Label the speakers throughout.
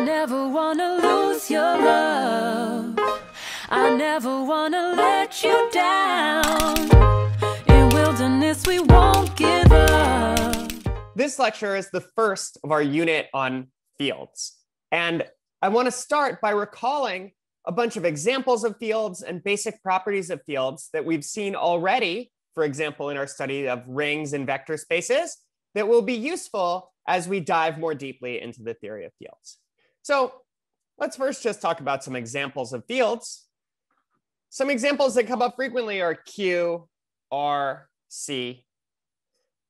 Speaker 1: I never wanna lose your love. I never wanna let you down. In wilderness, we won't give up.
Speaker 2: This lecture is the first of our unit on fields. And I want to start by recalling a bunch of examples of fields and basic properties of fields that we've seen already, for example, in our study of rings and vector spaces, that will be useful as we dive more deeply into the theory of fields. So let's first just talk about some examples of fields. Some examples that come up frequently are Q, R, C.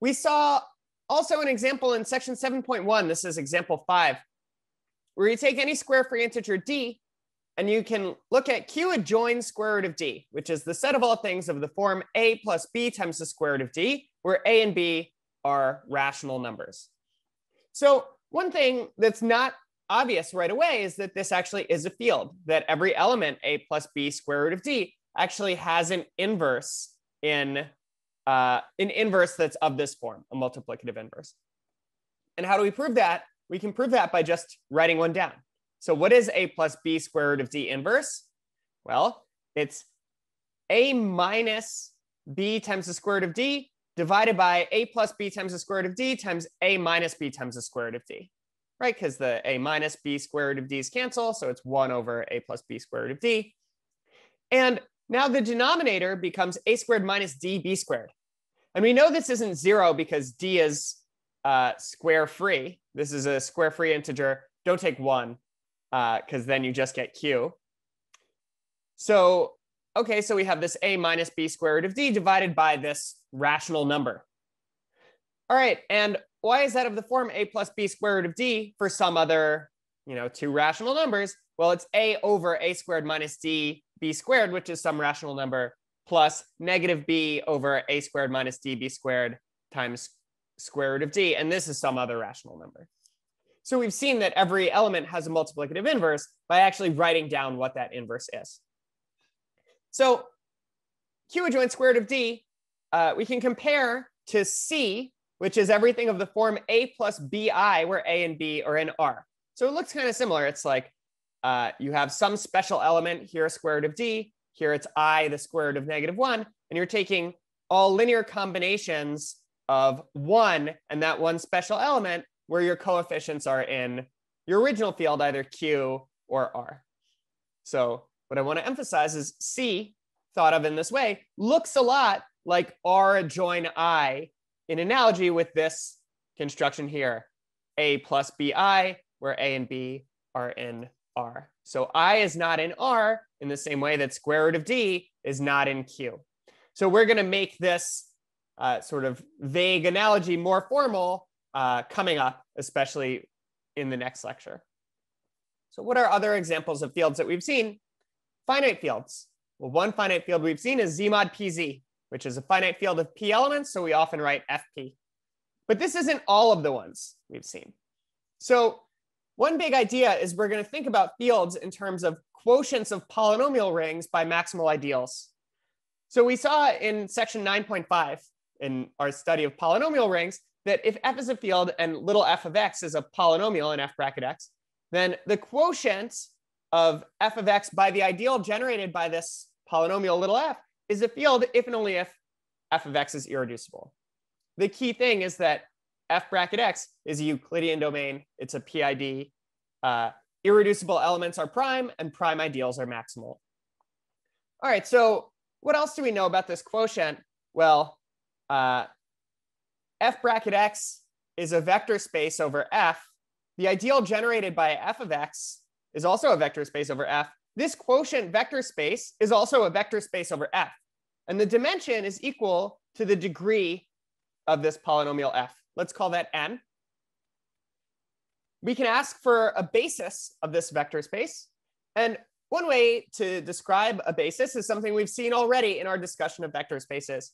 Speaker 2: We saw also an example in section 7.1. This is example five, where you take any square free integer d and you can look at q adjoins square root of d, which is the set of all things of the form a plus b times the square root of d, where a and b are rational numbers. So one thing that's not obvious right away is that this actually is a field, that every element a plus b square root of d actually has an inverse in uh, an inverse that's of this form, a multiplicative inverse. And how do we prove that? We can prove that by just writing one down. So what is a plus b square root of d inverse? Well, it's a minus b times the square root of d divided by a plus b times the square root of d times a minus b times the square root of d, right? Because the a minus b square root of d's cancel, so it's 1 over a plus b square root of d. And now the denominator becomes a squared minus db squared. And we know this isn't zero because d is uh, square free. This is a square free integer. Don't take one because uh, then you just get q. So okay, so we have this a minus b square root of d divided by this rational number. All right, and why is that of the form a plus b square root of d for some other, you know, two rational numbers? Well, it's a over a squared minus d b squared, which is some rational number, plus negative b over a squared minus db squared times square root of d, and this is some other rational number. So we've seen that every element has a multiplicative inverse by actually writing down what that inverse is. So Q adjoin square root of D, uh, we can compare to C, which is everything of the form A plus BI, where A and B are in R. So it looks kind of similar. It's like uh, you have some special element here, square root of D. Here it's I, the square root of negative one. And you're taking all linear combinations of one and that one special element where your coefficients are in your original field, either Q or R. So what I want to emphasize is C, thought of in this way, looks a lot like R adjoin I in analogy with this construction here, A plus BI, where A and B are in R. So I is not in R in the same way that square root of D is not in Q. So we're going to make this uh, sort of vague analogy more formal uh, coming up, especially in the next lecture. So what are other examples of fields that we've seen? Finite fields. Well, one finite field we've seen is Z mod PZ, which is a finite field of P elements, so we often write FP. But this isn't all of the ones we've seen. So one big idea is we're going to think about fields in terms of quotients of polynomial rings by maximal ideals. So we saw in section 9.5 in our study of polynomial rings that if f is a field and little f of x is a polynomial in f bracket x, then the quotient of f of x by the ideal generated by this polynomial little f is a field if and only if f of x is irreducible. The key thing is that f bracket x is a Euclidean domain. It's a PID. Uh, irreducible elements are prime and prime ideals are maximal. All right, so what else do we know about this quotient? Well, uh, f bracket x is a vector space over f. The ideal generated by f of x is also a vector space over F. This quotient vector space is also a vector space over F. And the dimension is equal to the degree of this polynomial F. Let's call that N. We can ask for a basis of this vector space. And one way to describe a basis is something we've seen already in our discussion of vector spaces.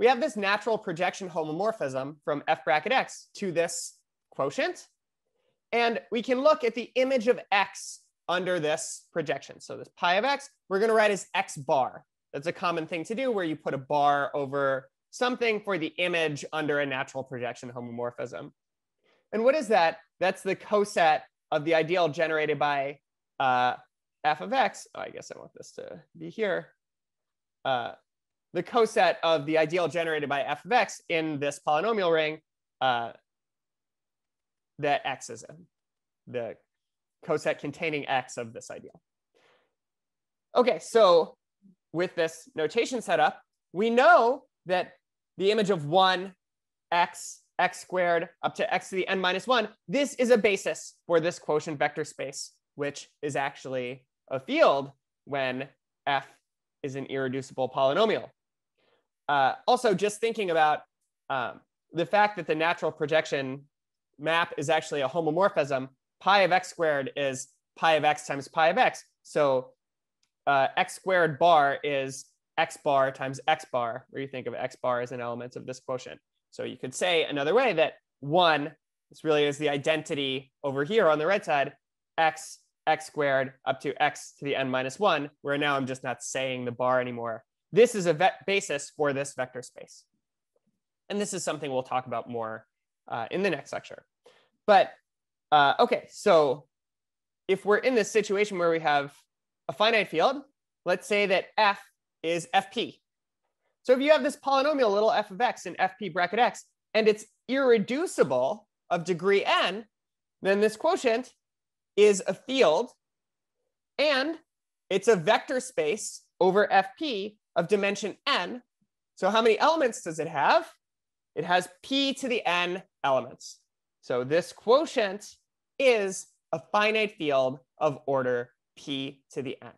Speaker 2: We have this natural projection homomorphism from f bracket x to this quotient. And we can look at the image of x under this projection. So this pi of x, we're going to write as x bar. That's a common thing to do where you put a bar over something for the image under a natural projection homomorphism. And what is that? That's the coset of the ideal generated by uh, f of x, oh, I guess I want this to be here, uh, the coset of the ideal generated by f of x in this polynomial ring uh, that x is in, the coset containing x of this ideal. Okay, so with this notation set up, we know that the image of 1, x, x squared up to x to the n minus 1, this is a basis for this quotient vector space, which is actually a field when f is an irreducible polynomial. Uh, also, just thinking about um, the fact that the natural projection map is actually a homomorphism, pi of x squared is pi of x times pi of x. So uh, x squared bar is x bar times x bar, where you think of x bar as an element of this quotient. So you could say another way that one, this really is the identity over here on the right side, x, x squared up to x to the n minus one, where now I'm just not saying the bar anymore. This is a basis for this vector space. And this is something we'll talk about more uh, in the next lecture. But uh, okay, so if we're in this situation where we have a finite field, let's say that f is fp. So if you have this polynomial little f of x in fp bracket x, and it's irreducible of degree n, then this quotient is a field and it's a vector space over fp of dimension n. So how many elements does it have? It has p to the n elements. So this quotient is a finite field of order p to the n.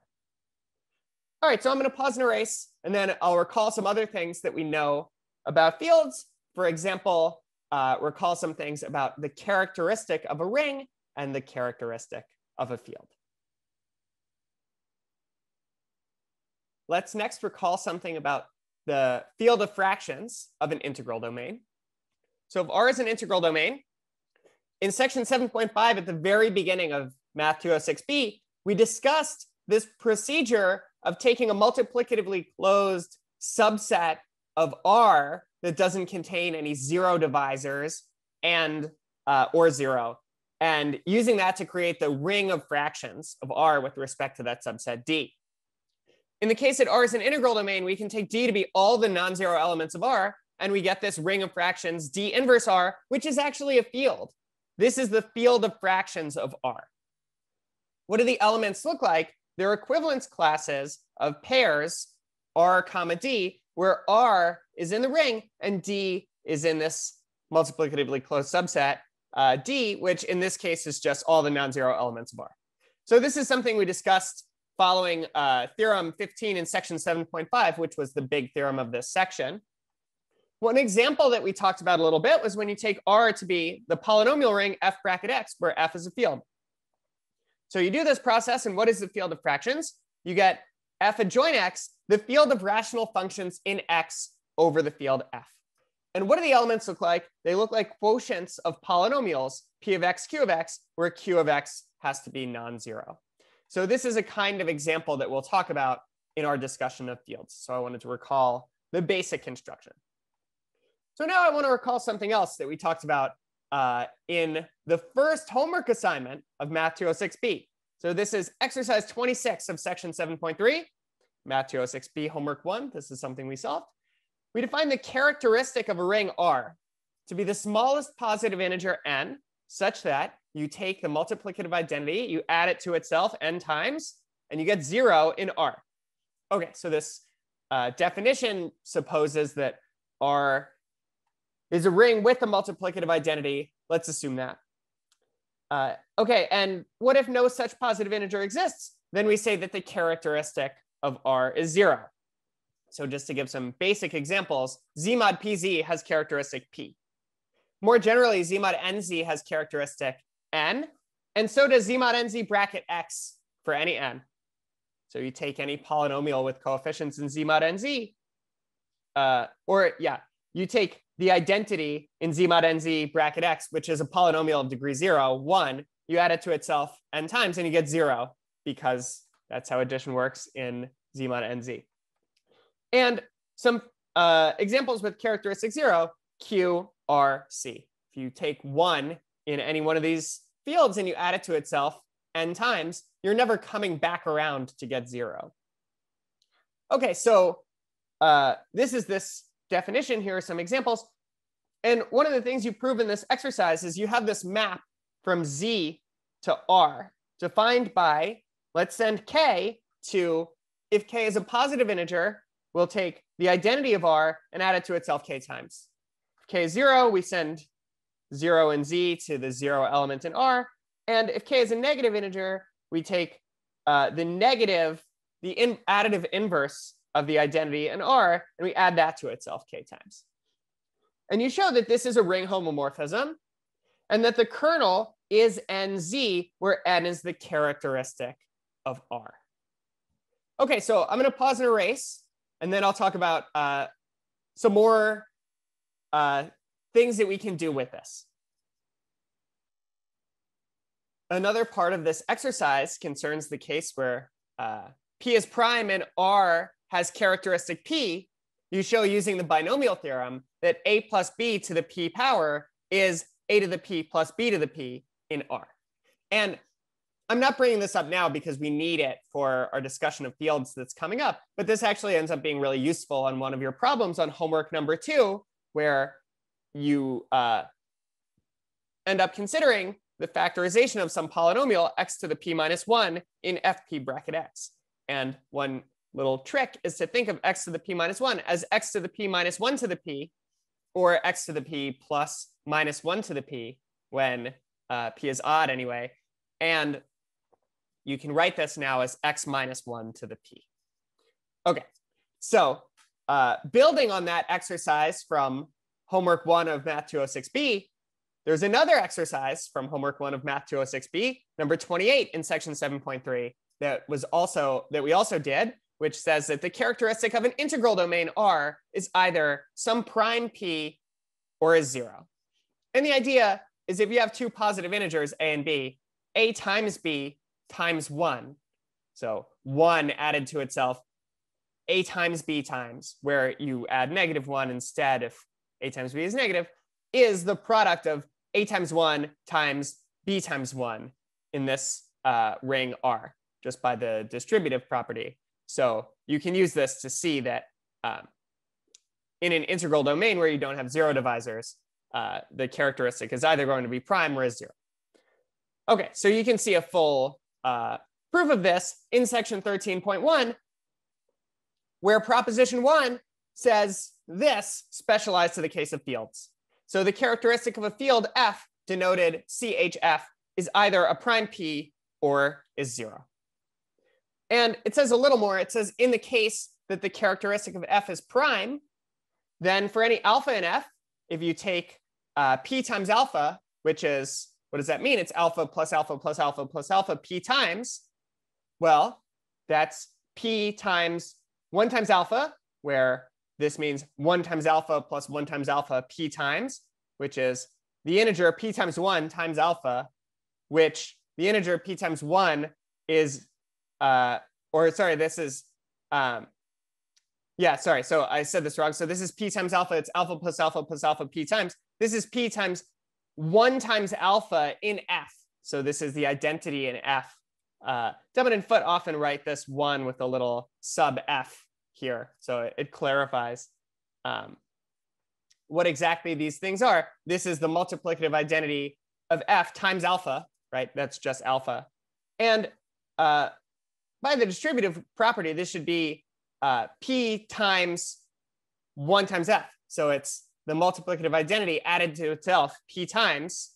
Speaker 2: All right, so I'm going to pause and erase, and then I'll recall some other things that we know about fields. For example, uh, recall some things about the characteristic of a ring and the characteristic of a field. Let's next recall something about the field of fractions of an integral domain. So if R is an integral domain, in section 7.5 at the very beginning of Math 206b, we discussed this procedure of taking a multiplicatively closed subset of R that doesn't contain any zero divisors and uh, or zero, and using that to create the ring of fractions of R with respect to that subset D. In the case that R is an integral domain, we can take D to be all the non-zero elements of R, and we get this ring of fractions D inverse R, which is actually a field. This is the field of fractions of R. What do the elements look like? They're equivalence classes of pairs R comma D, where R is in the ring and D is in this multiplicatively closed subset uh, D, which in this case is just all the non-zero elements of R. So this is something we discussed following uh, theorem 15 in section 7.5, which was the big theorem of this section. One example that we talked about a little bit was when you take R to be the polynomial ring f bracket x, where f is a field. So you do this process, and what is the field of fractions? You get f adjoin x, the field of rational functions in x over the field f. And what do the elements look like? They look like quotients of polynomials, p of x, q of x, where q of x has to be non-zero. So this is a kind of example that we'll talk about in our discussion of fields. So I wanted to recall the basic construction. So now I want to recall something else that we talked about uh, in the first homework assignment of Math 206B. So this is exercise 26 of section 7.3, Math 206B homework one. This is something we solved. We define the characteristic of a ring R to be the smallest positive integer n such that you take the multiplicative identity, you add it to itself n times, and you get zero in R. Okay, so this uh, definition supposes that R is a ring with a multiplicative identity. Let's assume that. Uh, okay, and what if no such positive integer exists? Then we say that the characteristic of R is zero. So just to give some basic examples, Z mod PZ has characteristic P. More generally, Z mod NZ has characteristic n, and so does z mod nz bracket x for any n. So you take any polynomial with coefficients in z mod nz, uh, or yeah, you take the identity in z mod nz bracket x, which is a polynomial of degree zero, one, you add it to itself n times and you get zero because that's how addition works in z mod nz. And some uh, examples with characteristic zero, Q, R, C. If you take one in any one of these fields and you add it to itself n times, you're never coming back around to get zero. Okay, so uh, this is this definition. Here are some examples. And one of the things you prove in this exercise is you have this map from Z to R defined by, let's send K to, if K is a positive integer, we'll take the identity of R and add it to itself K times. If K is zero, we send zero and Z to the zero element in R. And if K is a negative integer, we take uh, the negative, the in additive inverse of the identity in R, and we add that to itself K times. And you show that this is a ring homomorphism and that the kernel is NZ, where N is the characteristic of R. Okay, so I'm gonna pause and erase, and then I'll talk about uh, some more uh, things that we can do with this. Another part of this exercise concerns the case where uh, P is prime and R has characteristic P. You show using the binomial theorem that A plus B to the P power is A to the P plus B to the P in R. And I'm not bringing this up now because we need it for our discussion of fields that's coming up, but this actually ends up being really useful on one of your problems on homework number two, where you uh, end up considering the factorization of some polynomial x to the p minus one in fp bracket x. And one little trick is to think of x to the p minus one as x to the p minus one to the p, or x to the p plus minus one to the p when uh, p is odd anyway. And you can write this now as x minus one to the p. Okay, so uh, building on that exercise from homework one of Math 206B, there's another exercise from homework one of Math 206B, number 28 in section 7.3 that was also, that we also did, which says that the characteristic of an integral domain R is either some prime P or is zero. And the idea is if you have two positive integers, A and B, A times B times one, so one added to itself, A times B times, where you add negative one instead if A times B is negative, is the product of A times one times B times one in this uh, ring R, just by the distributive property. So you can use this to see that um, in an integral domain where you don't have zero divisors, uh, the characteristic is either going to be prime or is zero. Okay, so you can see a full uh, proof of this in section 13.1, where proposition one says this specialized to the case of fields. So the characteristic of a field F denoted CHF is either a prime P or is zero. And it says a little more. It says in the case that the characteristic of f is prime, then for any alpha in f, if you take uh, p times alpha, which is, what does that mean? It's alpha plus alpha plus alpha plus alpha p times. Well, that's p times 1 times alpha, where this means 1 times alpha plus 1 times alpha p times, which is the integer p times 1 times alpha, which the integer p times 1 is uh, or sorry, this is, um, yeah, sorry. So I said this wrong. So this is p times alpha. It's alpha plus alpha plus alpha p times. This is p times one times alpha in f. So this is the identity in f. Uh, Dummit and Foote often write this one with a little sub f here. So it, it clarifies um, what exactly these things are. This is the multiplicative identity of f times alpha, right? That's just alpha. And uh, by the distributive property, this should be uh, P times one times F. So it's the multiplicative identity added to itself, P times,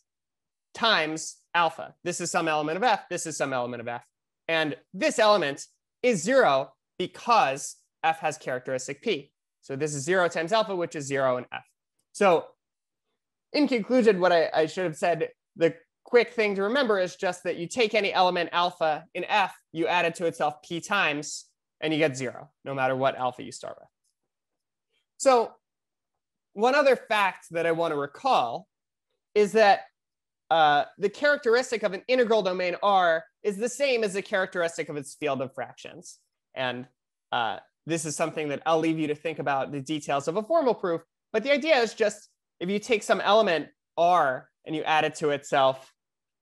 Speaker 2: times alpha. This is some element of F. This is some element of F. And this element is zero because F has characteristic P. So this is zero times alpha, which is zero in F. So in conclusion, what I, I should have said, the quick thing to remember is just that you take any element alpha in F, you add it to itself p times, and you get zero, no matter what alpha you start with. So one other fact that I want to recall is that uh, the characteristic of an integral domain R is the same as the characteristic of its field of fractions. And uh, this is something that I'll leave you to think about the details of a formal proof. But the idea is just if you take some element R and you add it to itself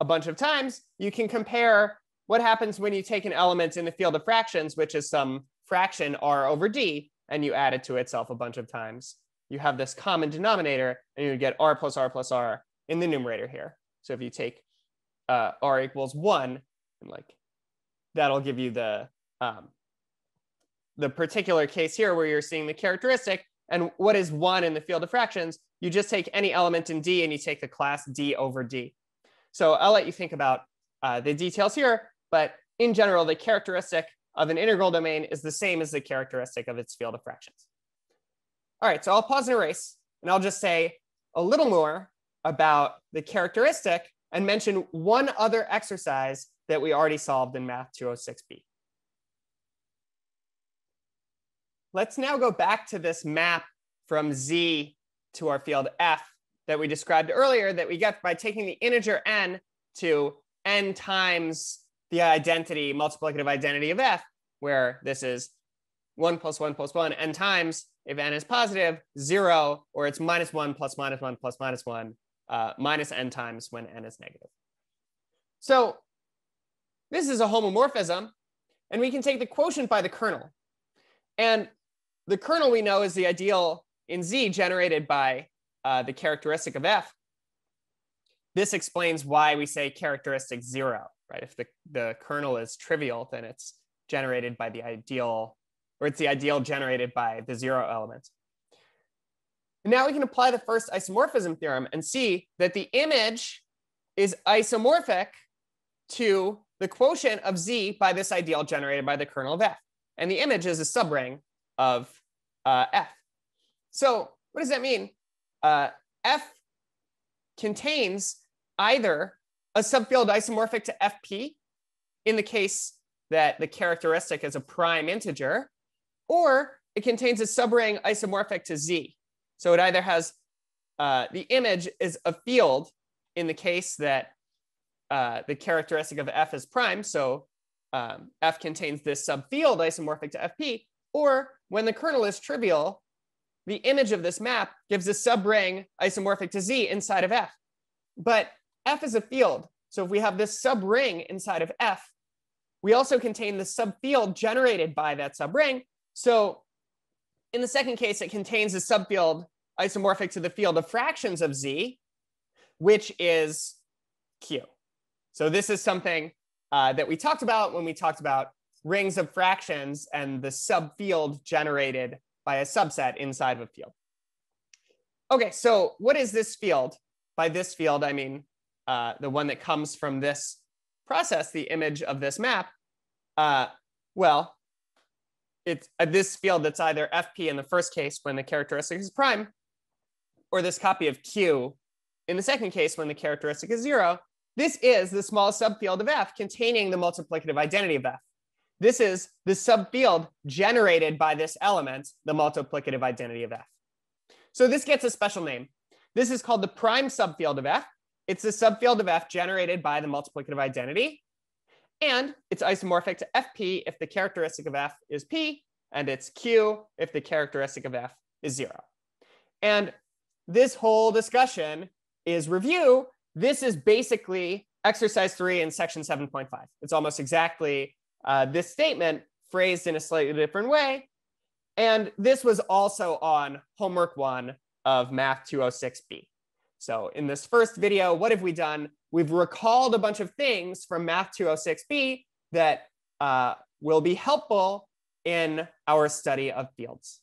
Speaker 2: a bunch of times, you can compare what happens when you take an element in the field of fractions, which is some fraction r over d, and you add it to itself a bunch of times. You have this common denominator, and you get r plus r plus r in the numerator here. So if you take uh, r equals one, and like that'll give you the um, the particular case here where you're seeing the characteristic and what is one in the field of fractions, you just take any element in D and you take the class D over D. So I'll let you think about uh, the details here, but in general, the characteristic of an integral domain is the same as the characteristic of its field of fractions. All right, so I'll pause and erase, and I'll just say a little more about the characteristic and mention one other exercise that we already solved in Math 206b. Let's now go back to this map from Z to our field F that we described earlier that we get by taking the integer n to n times the identity, multiplicative identity of F, where this is 1 plus 1 plus 1 n times, if n is positive, 0, or it's minus 1 plus minus 1 plus minus 1, uh, minus n times when n is negative. So this is a homomorphism, and we can take the quotient by the kernel. And the kernel we know is the ideal in Z generated by uh, the characteristic of F. This explains why we say characteristic zero, right? If the, the kernel is trivial, then it's generated by the ideal, or it's the ideal generated by the zero element. And now we can apply the first isomorphism theorem and see that the image is isomorphic to the quotient of z by this ideal generated by the kernel of f. And the image is a subring of uh, F. So what does that mean? Uh, F contains either a subfield isomorphic to FP in the case that the characteristic is a prime integer, or it contains a subring isomorphic to Z. So it either has uh, the image is a field in the case that uh, the characteristic of F is prime. So um, F contains this subfield isomorphic to FP, or when the kernel is trivial, the image of this map gives a subring isomorphic to Z inside of F. But F is a field. So if we have this subring inside of F, we also contain the subfield generated by that subring. So in the second case, it contains a subfield isomorphic to the field of fractions of Z, which is Q. So this is something uh, that we talked about when we talked about rings of fractions and the subfield generated by a subset inside of a field. Okay, so what is this field? By this field, I mean uh, the one that comes from this process, the image of this map. Uh, well, it's uh, this field that's either FP in the first case when the characteristic is prime, or this copy of Q in the second case when the characteristic is zero. This is the small subfield of F containing the multiplicative identity of F. This is the subfield generated by this element, the multiplicative identity of F. So this gets a special name. This is called the prime subfield of F. It's the subfield of F generated by the multiplicative identity. And it's isomorphic to FP if the characteristic of F is P, and it's Q if the characteristic of F is zero. And this whole discussion is review. This is basically exercise three in section 7.5. It's almost exactly uh, this statement phrased in a slightly different way. And this was also on homework one of Math 206b. So in this first video, what have we done? We've recalled a bunch of things from Math 206b that uh, will be helpful in our study of fields.